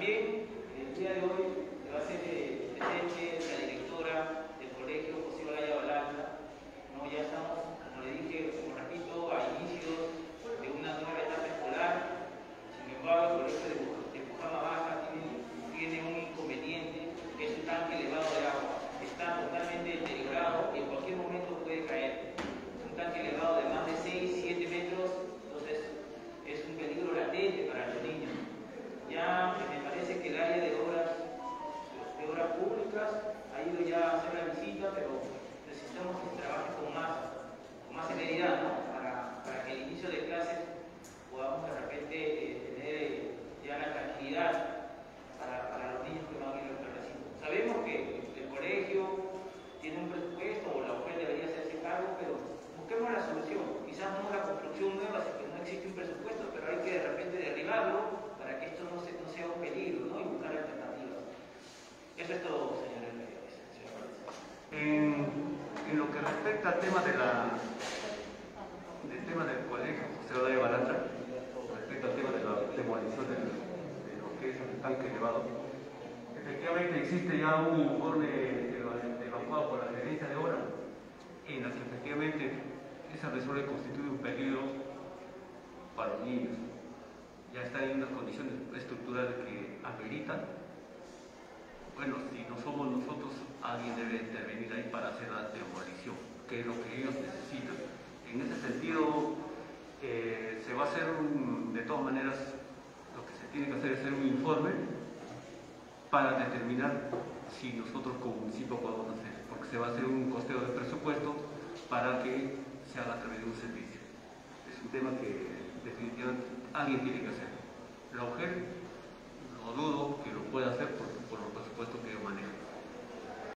También el día de hoy va a eh, presente la directora del colegio José Olaya Balanda. ¿no? Ya estamos, como le dije, como repito, a inicios de una nueva etapa escolar. Sin embargo, el colegio de, Bu- de Pujama Baja tiene, tiene un inconveniente, que es un tanque elevado de agua. Está totalmente deteriorado y en cualquier momento puede caer. Es un tanque elevado de más de 6, 7 metros, entonces es un peligro latente para los niños. Ya me parece que el área de obras, de obras ha ido ya a hacer la visita, pero necesitamos que trabaje con más, con más celeridad, ¿no? Para, para que el inicio de clases podamos de repente eh, tener eh, ya la tranquilidad para, para los niños que van a ir al recinto. Sabemos que el colegio tiene un presupuesto o la mujer debería hacerse cargo, pero busquemos la solución. Quizás no la construcción nueva, si que no existe un presupuesto, pero hay que de repente derribarlo para que esto no, se- no sea un peligro ¿no? y buscar alternativas. Eso es todo, señor señor Valdés. En, en respecta al tema de la, del tema del colegio José Olaya Balanda, respecto al tema de la demolición de lo que es el tanque elevado, efectivamente existe ya un informe eva- evacuado por la gerencia de obra en la que efectivamente esa resuelve constituye un peligro para los niños. Ya están en unas condiciones estructurales que ameritan. Bueno, si no somos nosotros, alguien debe intervenir ahí para hacer la demolición, que es lo que ellos necesitan. En ese sentido, eh, se va a hacer, un- de todas maneras, lo que se tiene que hacer es hacer un informe para determinar si nosotros como municipio podemos hacer, porque se va a hacer un costeo de presupuesto para que se haga a través de un servicio. Es un tema que definitivamente alguien tiene que hacer. La mujer